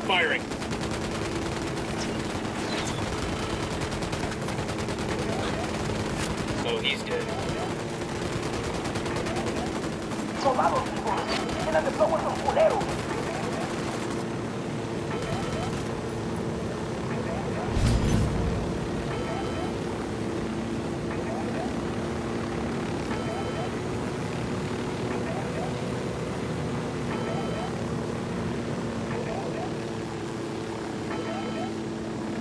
firing. Oh, he's dead. Soldados vivos. Llenan de fuego esos culeros.